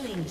Killing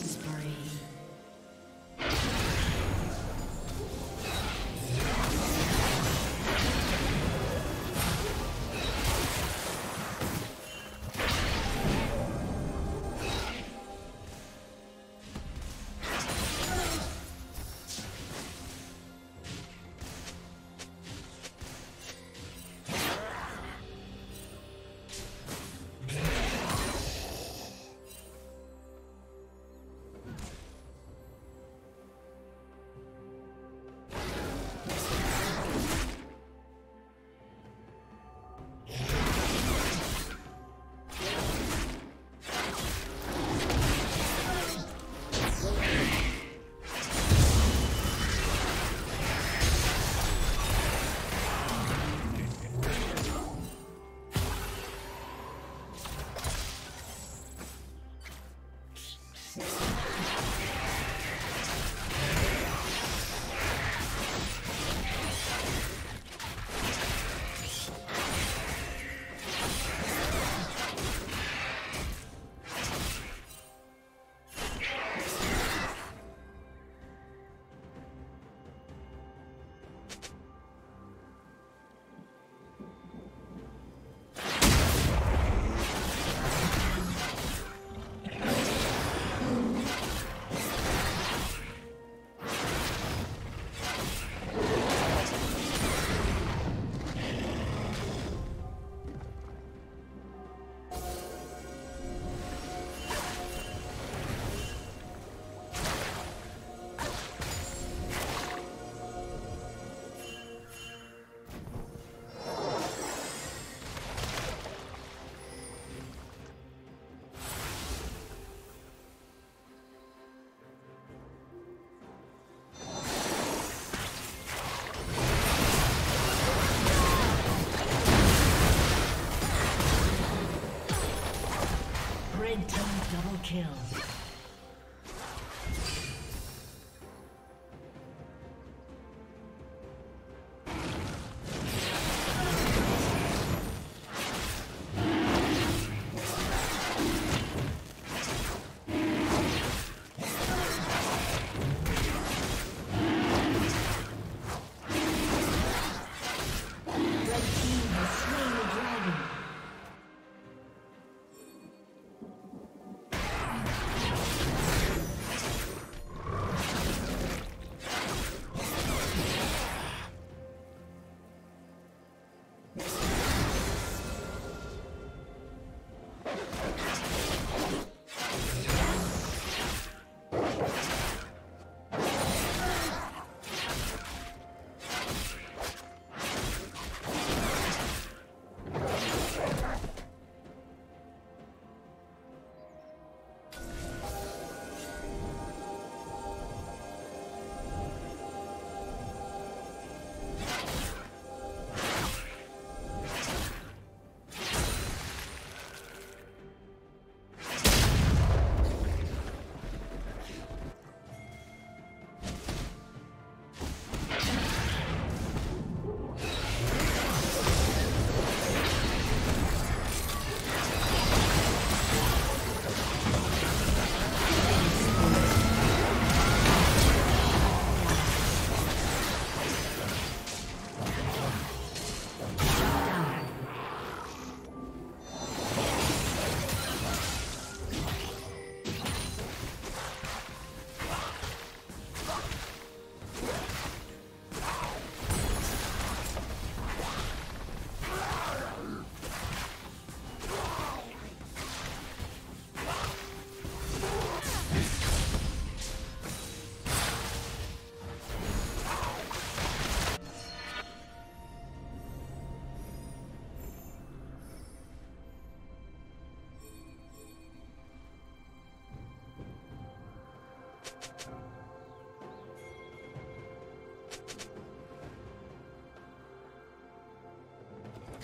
kill.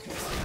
Kill.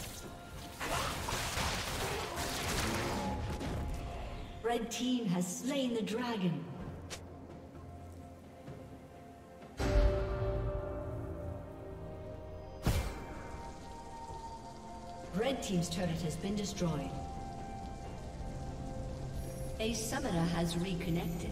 Red team has slain the dragon. Red team's turret has been destroyed. A summoner has reconnected.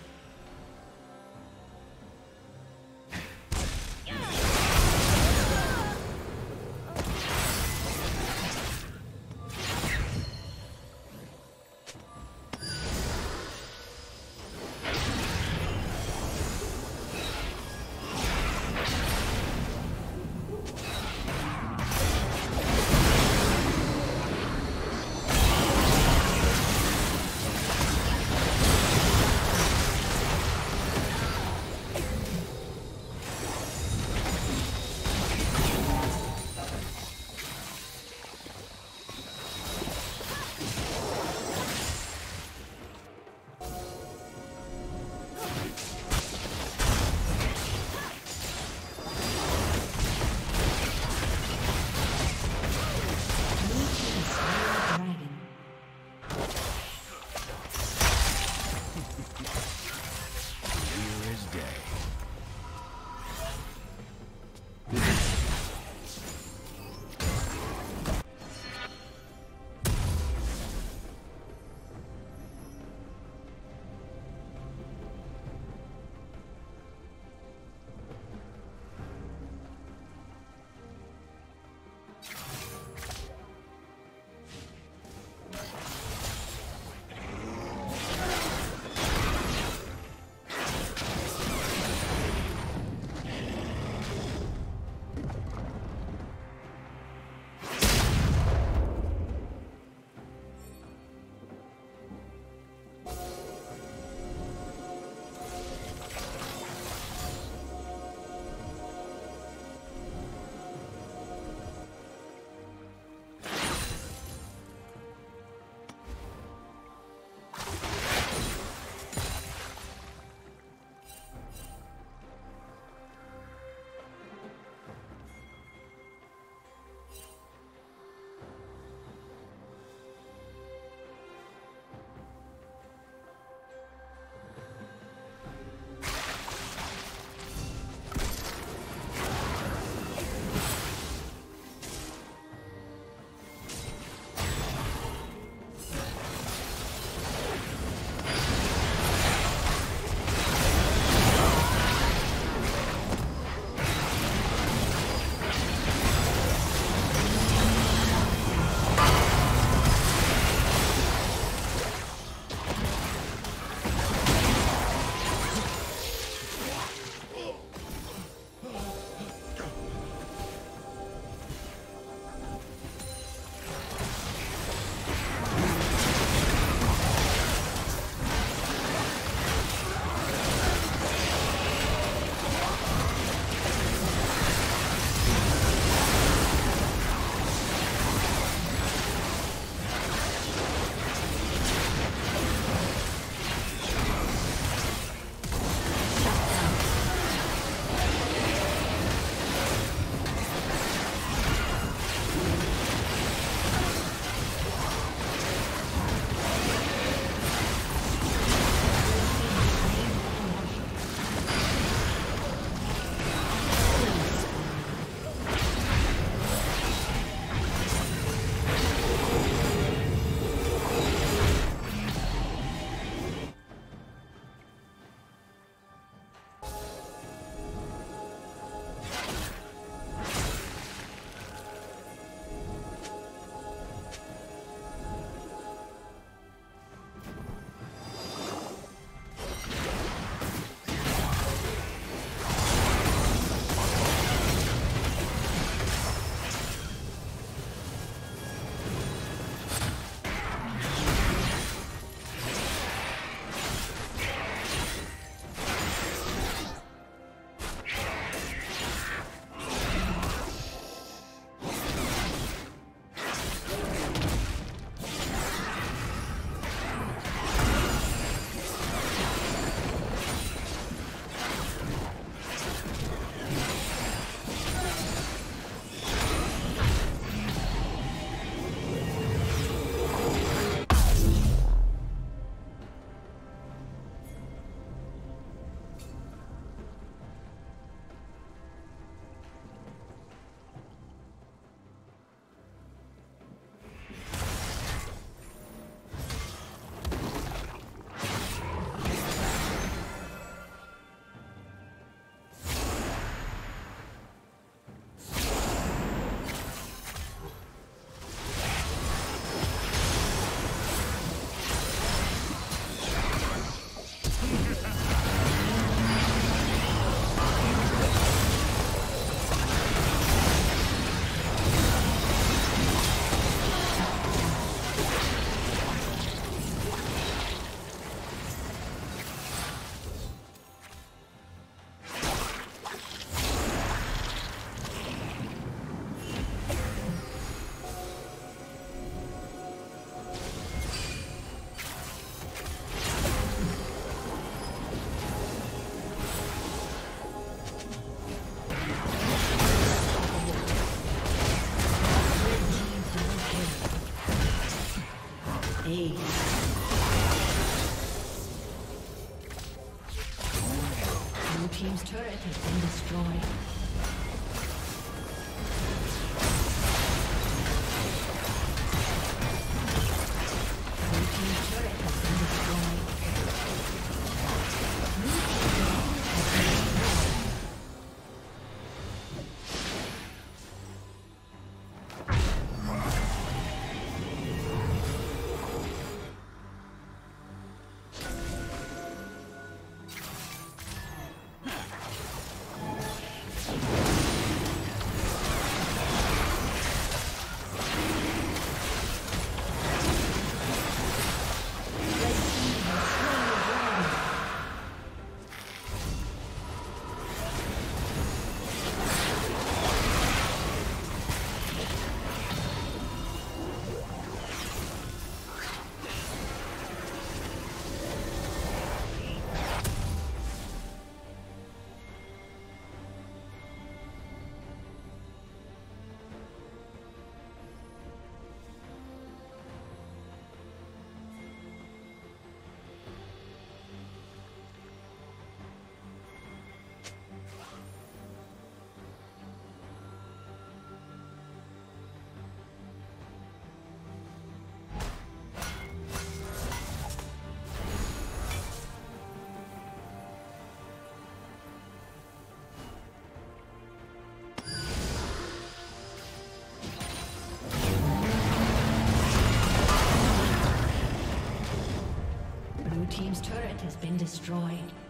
Has been destroyed.